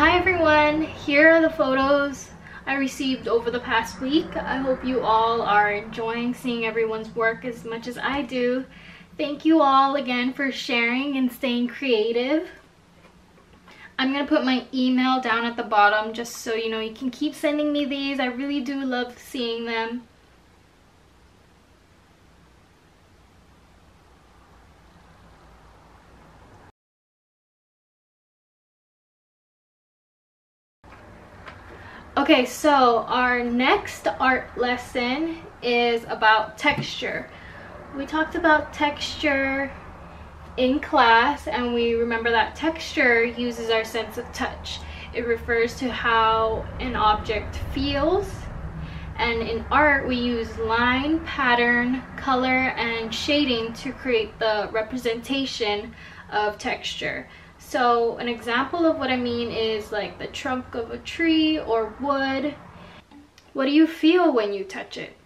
Hi everyone, here are the photos I received over the past week. I hope you all are enjoying seeing everyone's work as much as I do. Thank you all again for sharing and staying creative. I'm going to put my email down at the bottom just so you know you can keep sending me these. I really do love seeing them. Okay, so our next art lesson is about texture. We talked about texture in class and we remember that texture uses our sense of touch. It refers to how an object feels and in art we use line, pattern, color, and shading to create the representation of texture. So an example of what I mean is like the trunk of a tree or wood. What do you feel when you touch it?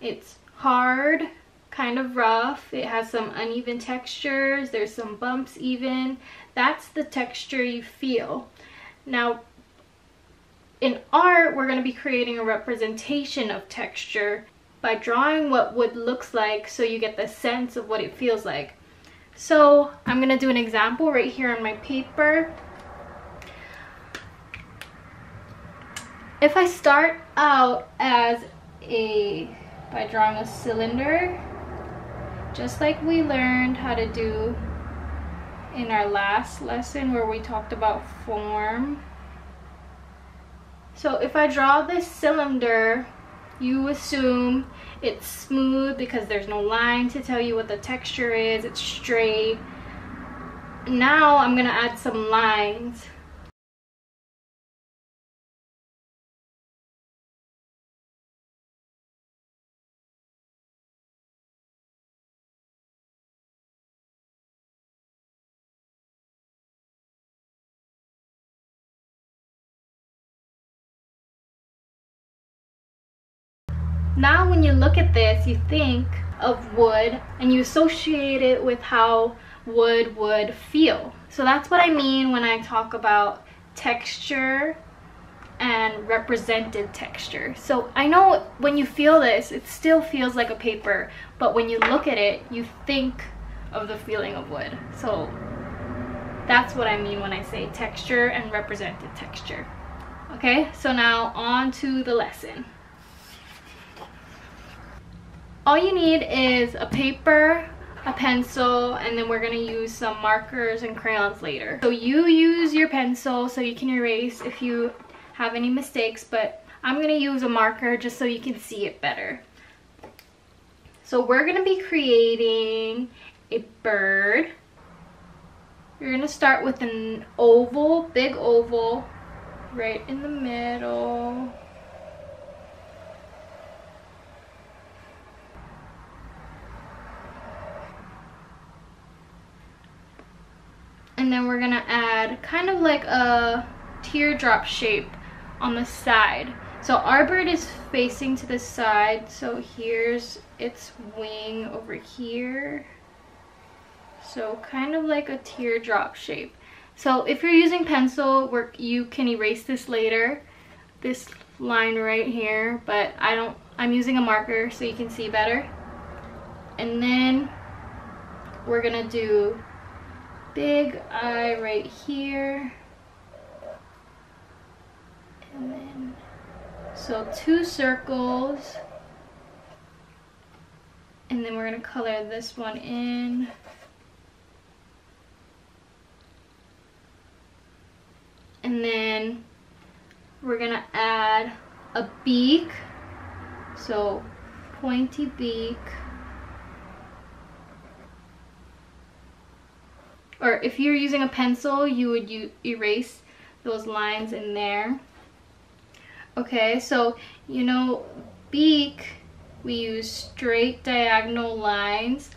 It's hard, kind of rough. It has some uneven textures. There's some bumps even. That's the texture you feel. Now, in art, we're going to be creating a representation of texture by drawing what wood looks like so you get the sense of what it feels like. So I'm going to do an example right here on my paper. If I start out as a, by drawing a cylinder, just like we learned how to do in our last lesson where we talked about form. So if I draw this cylinder, you assume it's smooth because there's no line to tell you what the texture is. It's straight. Now I'm going to add some lines. Now when you look at this, you think of wood and you associate it with how wood would feel. So that's what I mean when I talk about texture and represented texture. So I know when you feel this, it still feels like a paper, but when you look at it, you think of the feeling of wood. So that's what I mean when I say texture and represented texture. Okay, so now on to the lesson all you need is a paper a pencil and then we're to use some markers and crayons later. So you use your pencil so you can erase if you have any mistakes but I'm to use a marker just so you can see it better. So we're to be creating a bird. You're to start with an oval big oval right in the middle we're gonna add kind of like a teardrop shape on the side. So our bird is facing to the side, so here's its wing over here. So kind of like a teardrop shape. So if you're using pencil, work you can erase this later, this line right here, but I don't, I'm using a marker so you can see better. And then we're gonna do big eye right here. And then, so two circles. And then we're going to color this one in. And then we're going to add a beak. So pointy beak. Or if you're using a pencil, you would erase those lines in there. Okay, so, you know, beak, we use straight diagonal lines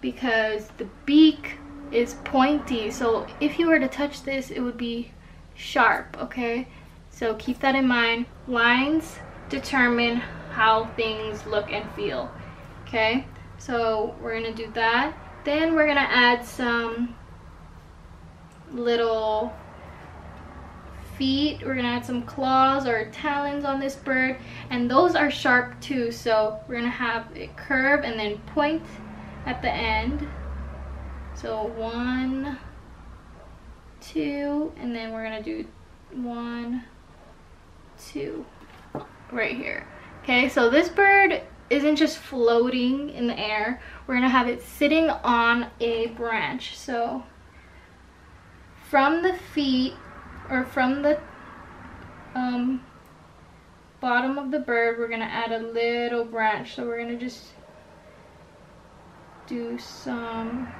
because the beak is pointy. So if you were to touch this, it would be sharp, okay? So keep that in mind. Lines determine how things look and feel, okay? So we're gonna do that. Then we're gonna add some little feet. We're gonna add some claws or talons on this bird. And those are sharp too. So we're gonna have it curve and then point at the end. So one, two, and then we're gonna do one, two, right here. Okay, so this bird isn't just floating in the air. We're gonna have it sitting on a branch. So from the feet or from the um, bottom of the bird, we're gonna add a little branch. So we're gonna just do some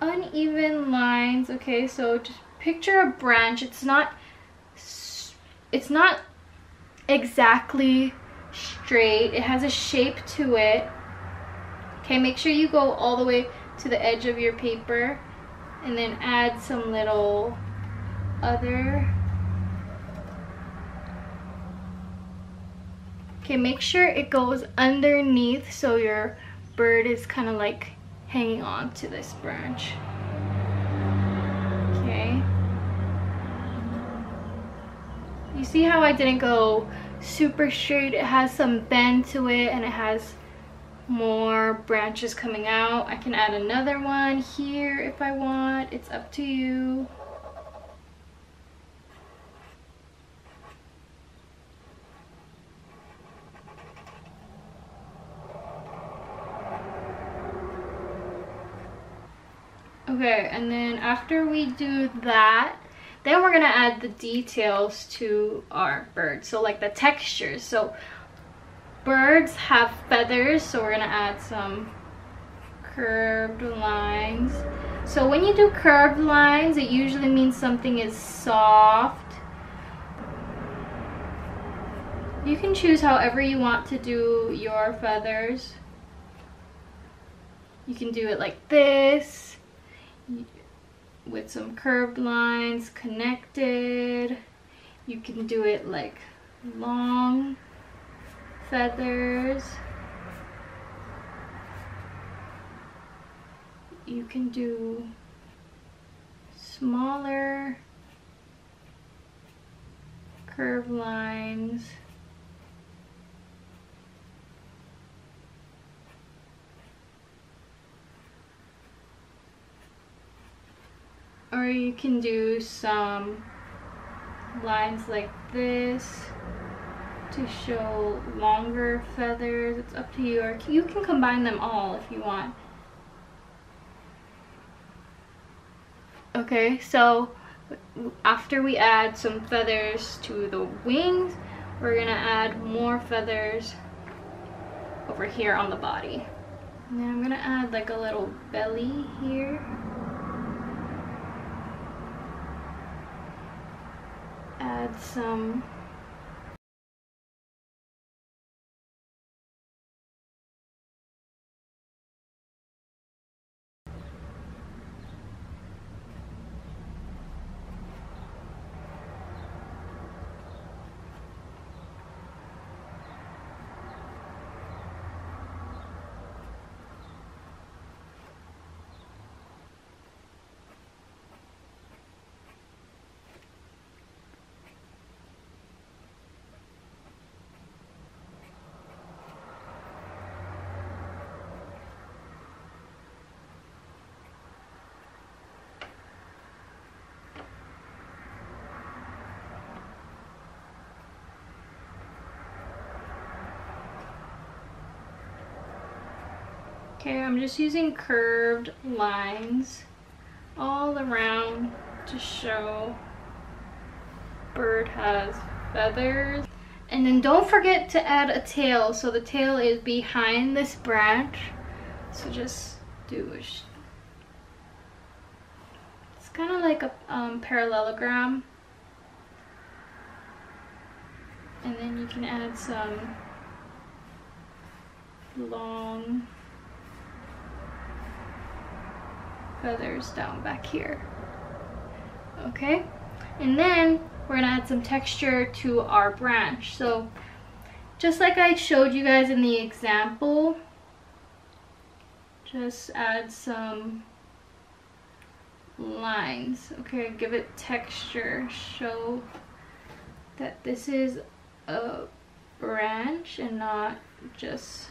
uneven lines. Okay, so just picture a branch. It's not, it's not exactly straight. It has a shape to it. Okay, make sure you go all the way to the edge of your paper and then add some little other okay make sure it goes underneath so your bird is kind of like hanging on to this branch okay you see how I didn't go super straight it has some bend to it and it has more branches coming out. I can add another one here if I want. It's up to you. Okay, and then after we do that, then we're gonna add the details to our bird. So like the textures. So birds have feathers, so we're gonna add some curved lines. So when you do curved lines, it usually means something is soft. You can choose however you want to do your feathers. You can do it like this, with some curved lines connected. You can do it like long feathers. You can do smaller curved lines. Or you can do some lines like this to show longer feathers. It's up to you. Or you can combine them all if you want. Okay, so after we add some feathers to the wings, we're gonna add more feathers over here on the body. And then I'm gonna add like a little belly here. Add some Okay, I'm just using curved lines all around to show bird has feathers. And then don't forget to add a tail. So the tail is behind this branch. So just do It's kind of like a um, parallelogram. And then you can add some long feathers down back here. Okay, and then we're gonna add some texture to our branch. So just like I showed you guys in the example, just add some lines. Okay, give it texture. Show that this is a branch and not just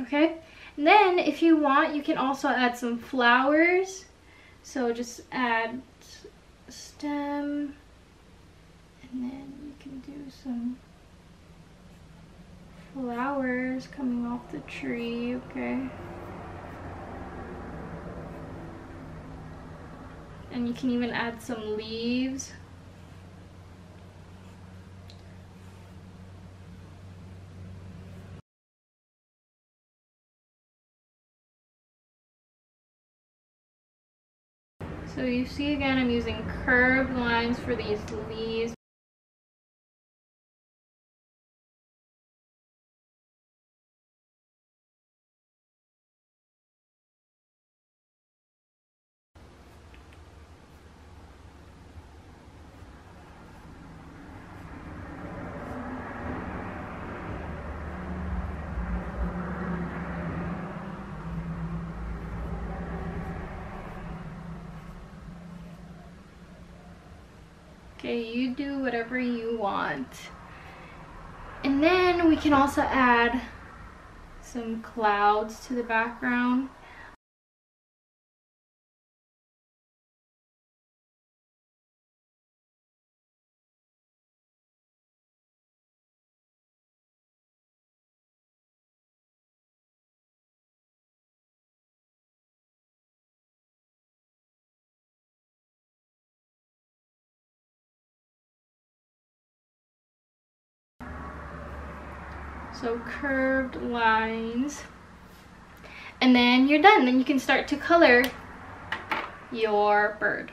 okay? And then if you want you can also add some flowers. So just add stem and then you can do some flowers coming off the tree okay? And you can even add some leaves So you see again, I'm using curved lines for these leaves. Okay, you do whatever you want. And then we can also add some clouds to the background. So curved lines. And then you're done. Then you can start to color your bird.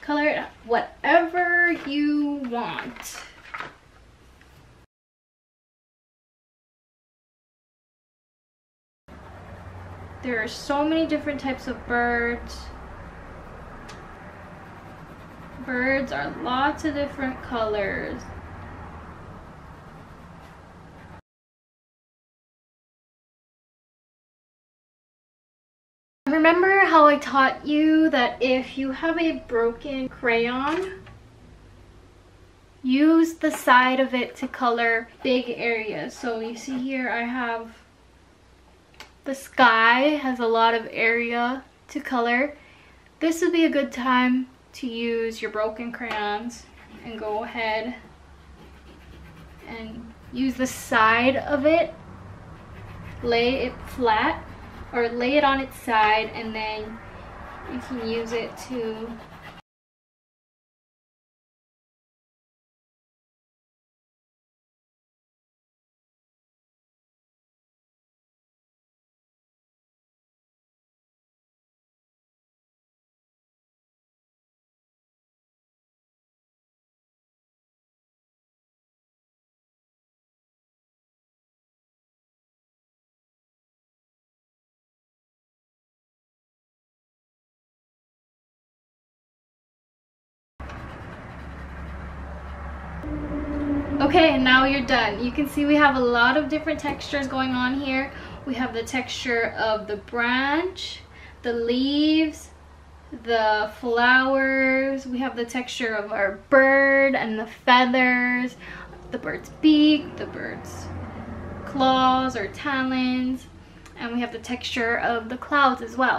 Color it whatever you want. There are so many different types of birds birds are lots of different colors. Remember how I taught you that if you have a broken crayon, use the side of it to color big areas. So you see here I have the sky has a lot of area to color. This would be a good time to use your broken crayons and go ahead and use the side of it. Lay it flat or lay it on its side and then you can use it to Okay, and now you're done. You can see we have a lot of different textures going on here. We have the texture of the branch, the leaves, the flowers. We have the texture of our bird and the feathers, the bird's beak, the bird's claws or talons, and we have the texture of the clouds as well.